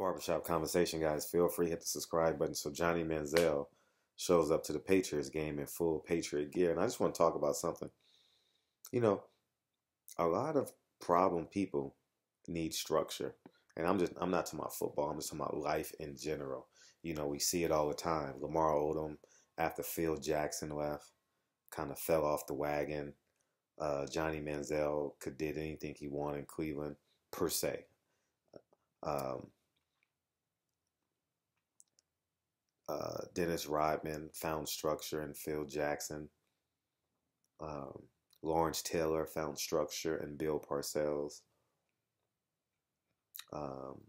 Barbershop Conversation, guys. Feel free hit the subscribe button. So Johnny Manziel shows up to the Patriots game in full Patriot gear, and I just want to talk about something. You know, a lot of problem people need structure, and I'm just I'm not talking about football. I'm just talking about life in general. You know, we see it all the time. Lamar Odom, after Phil Jackson left, kind of fell off the wagon. Uh, Johnny Manziel could did anything he wanted in Cleveland per se. Um, uh, Dennis Rodman found structure in Phil Jackson. Um, Lawrence Taylor found structure in Bill Parcells. Um,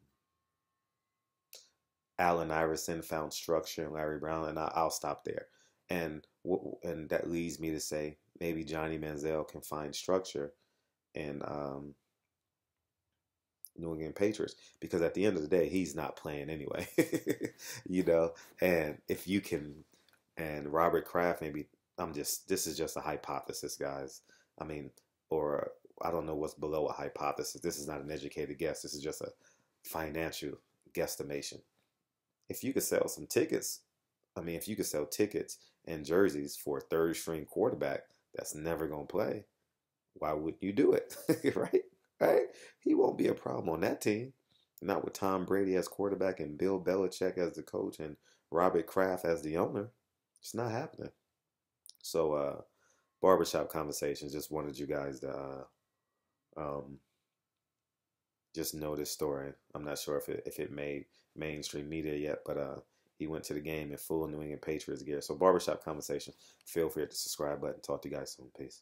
Allen Iverson found structure in Larry Brown, and I, will stop there. And and that leads me to say maybe Johnny Manziel can find structure in um, New England Patriots because at the end of the day, he's not playing anyway. you know, and if you can, and Robert Kraft, maybe I'm just this is just a hypothesis, guys. I mean, or I don't know what's below a hypothesis. This is not an educated guess. This is just a financial guesstimation. If you could sell some tickets, I mean, if you could sell tickets and jerseys for a third string quarterback that's never going to play, why wouldn't you do it? right? Right? He won't be a problem on that team. Not with Tom Brady as quarterback and Bill Belichick as the coach and Robert Kraft as the owner. It's not happening. So, uh, barbershop conversations. Just wanted you guys to uh, um, just know this story. I'm not sure if it if it made mainstream media yet, but uh, he went to the game in full New England Patriots gear. So barbershop conversation. Feel free to subscribe button. Talk to you guys soon. Peace.